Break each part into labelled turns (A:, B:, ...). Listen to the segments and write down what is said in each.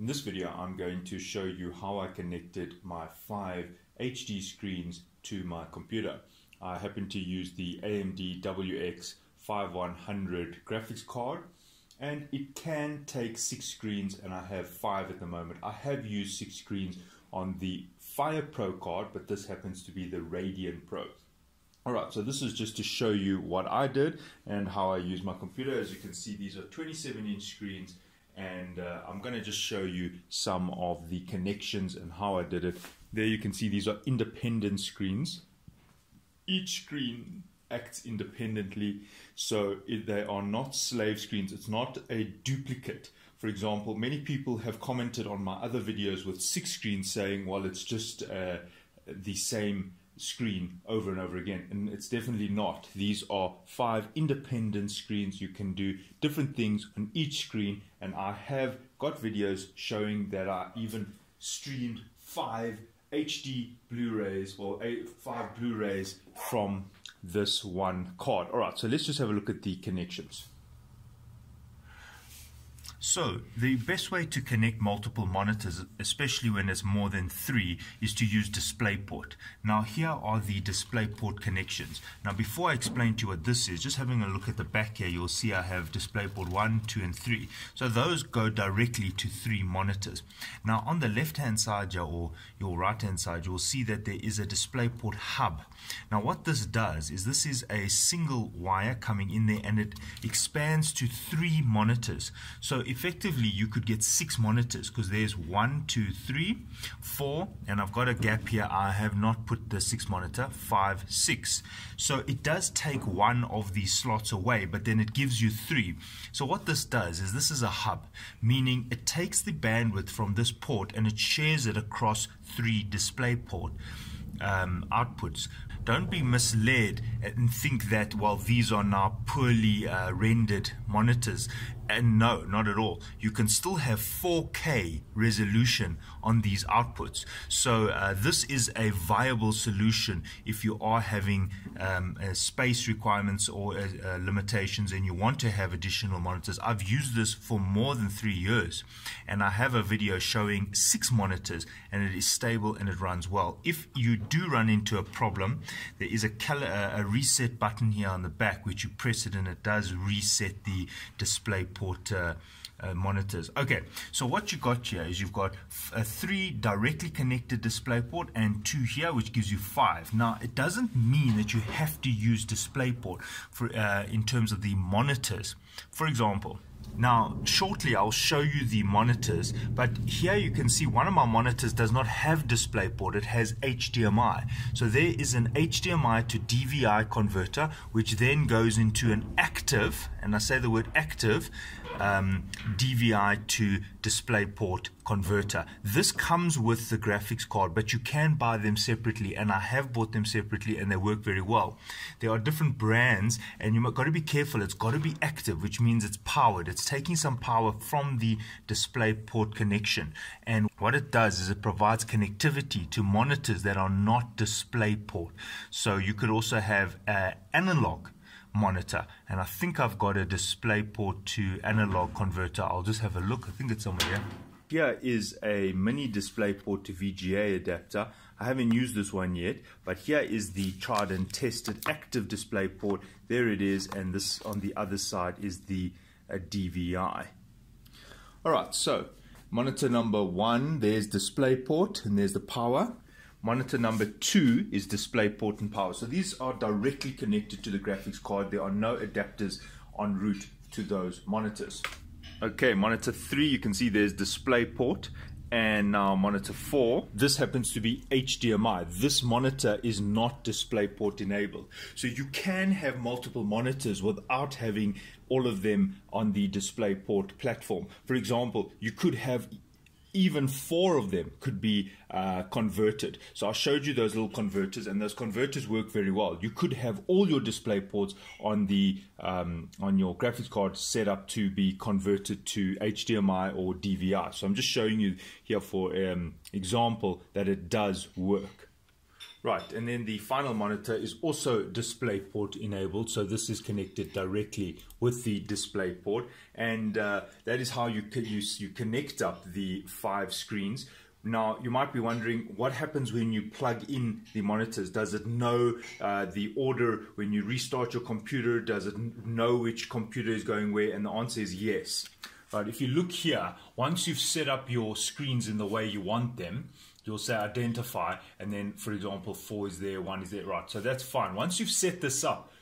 A: In this video I'm going to show you how I connected my five HD screens to my computer. I happen to use the AMD WX 5100 graphics card and it can take six screens and I have five at the moment. I have used six screens on the Fire Pro card but this happens to be the Radeon Pro. Alright, so this is just to show you what I did and how I use my computer. As you can see, these are 27 inch screens and uh, I'm going to just show you some of the connections and how I did it. There you can see these are independent screens. Each screen acts independently, so they are not slave screens. It's not a duplicate. For example, many people have commented on my other videos with six screens saying, well, it's just uh, the same screen over and over again and it's definitely not. These are five independent screens. You can do different things on each screen and I have got videos showing that I even streamed five HD Blu-rays or eight, five Blu-rays from this one card. Alright so let's just have a look at the connections so, the best way to connect multiple monitors, especially when there's more than three, is to use DisplayPort. Now, here are the DisplayPort connections. Now, before I explain to you what this is, just having a look at the back here, you'll see I have DisplayPort 1, 2, and 3. So, those go directly to three monitors. Now, on the left-hand side or your right-hand side, you'll see that there is a DisplayPort hub. Now, what this does is this is a single wire coming in there and it expands to three monitors. So, effectively you could get six monitors because there's one, two, three, four, and I've got a gap here. I have not put the six monitor, five, six. So it does take one of these slots away, but then it gives you three. So what this does is this is a hub, meaning it takes the bandwidth from this port and it shares it across three display port um, outputs. Don't be misled and think that, well, these are now poorly uh, rendered monitors. And no, not at all. You can still have 4K resolution on these outputs. So uh, this is a viable solution if you are having um, uh, space requirements or uh, uh, limitations and you want to have additional monitors. I've used this for more than three years and I have a video showing six monitors and it is stable and it runs well. If you do run into a problem, there is a, a reset button here on the back which you press it and it does reset the display port uh, uh, monitors. Okay, so what you got here is you've got three directly connected DisplayPort and two here, which gives you five. Now, it doesn't mean that you have to use DisplayPort for uh, in terms of the monitors. For example, now, shortly I'll show you the monitors, but here you can see one of my monitors does not have DisplayPort, it has HDMI. So there is an HDMI to DVI converter, which then goes into an active, and I say the word active, um, DVI to DisplayPort converter. This comes with the graphics card, but you can buy them separately, and I have bought them separately, and they work very well. There are different brands, and you've got to be careful. It's got to be active, which means it's powered. It's taking some power from the DisplayPort connection, and what it does is it provides connectivity to monitors that are not DisplayPort. So you could also have an analog monitor and I think I've got a display port to analog converter I'll just have a look I think it's somewhere here here is a mini display port to VGA adapter I haven't used this one yet but here is the tried and tested active display port there it is and this on the other side is the uh, DVI alright so monitor number one there's display port and there's the power Monitor number two is DisplayPort and power. So these are directly connected to the graphics card. There are no adapters en route to those monitors. Okay, monitor three, you can see there's DisplayPort and now monitor 4 this happens to be HDMI this monitor is not DisplayPort enabled. So you can have multiple monitors without having all of them on the DisplayPort platform. For example you could have even four of them could be uh, converted. So I showed you those little converters, and those converters work very well. You could have all your display ports on the um, on your graphics card set up to be converted to HDMI or DVI. So I'm just showing you here for um, example that it does work. Right, and then the final monitor is also DisplayPort enabled, so this is connected directly with the DisplayPort, and uh, that is how you, you, you connect up the five screens. Now, you might be wondering what happens when you plug in the monitors. Does it know uh, the order when you restart your computer? Does it know which computer is going where? And the answer is yes. Right, if you look here, once you've set up your screens in the way you want them, you'll say identify, and then, for example, four is there, one is there, right? So that's fine. Once you've set this up,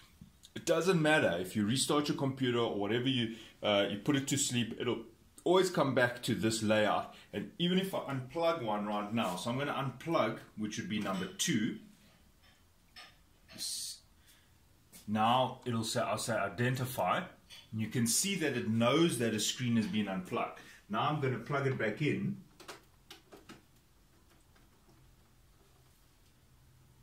A: it doesn't matter if you restart your computer or whatever you uh, you put it to sleep, it'll always come back to this layout. And even if I unplug one right now, so I'm going to unplug, which would be number two. Now it'll say, I'll say identify. And you can see that it knows that a screen has been unplugged. Now I'm going to plug it back in.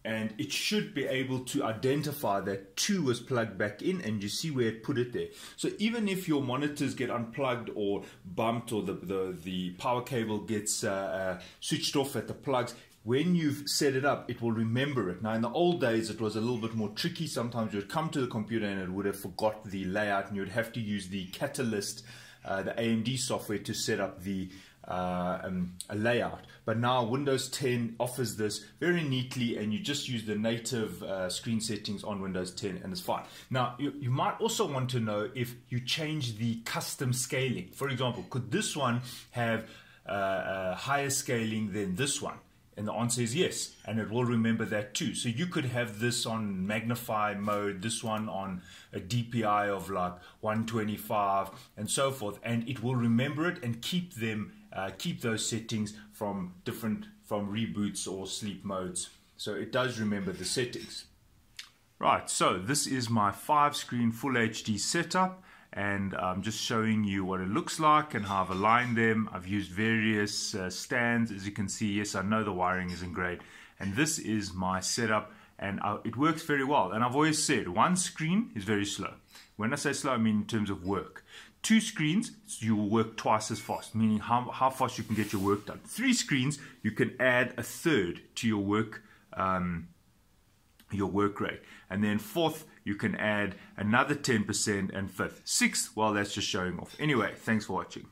A: And it should be able to identify that 2 was plugged back in and you see where it put it there. So even if your monitors get unplugged or bumped or the, the, the power cable gets uh, uh, switched off at the plugs, when you've set it up, it will remember it. Now, in the old days, it was a little bit more tricky. Sometimes you would come to the computer and it would have forgot the layout and you would have to use the Catalyst, uh, the AMD software to set up the uh, um, a layout. But now Windows 10 offers this very neatly, and you just use the native uh, screen settings on Windows 10, and it's fine. Now, you, you might also want to know if you change the custom scaling. For example, could this one have uh, uh higher scaling than this one? And the answer is yes, and it will remember that too. So you could have this on magnify mode, this one on a DPI of like 125, and so forth, and it will remember it and keep them uh, keep those settings from different from reboots or sleep modes. So it does remember the settings. Right, so this is my five screen full HD setup and I'm just showing you what it looks like and how I've aligned them. I've used various uh, stands as you can see. Yes, I know the wiring isn't great and this is my setup and I, uh, it works very well. And I've always said one screen is very slow. When I say slow, I mean in terms of work. Two screens, you will work twice as fast, meaning how, how fast you can get your work done. Three screens, you can add a third to your work um, your work rate. And then fourth, you can add another 10% and fifth. Sixth, well, that's just showing off. Anyway, thanks for watching.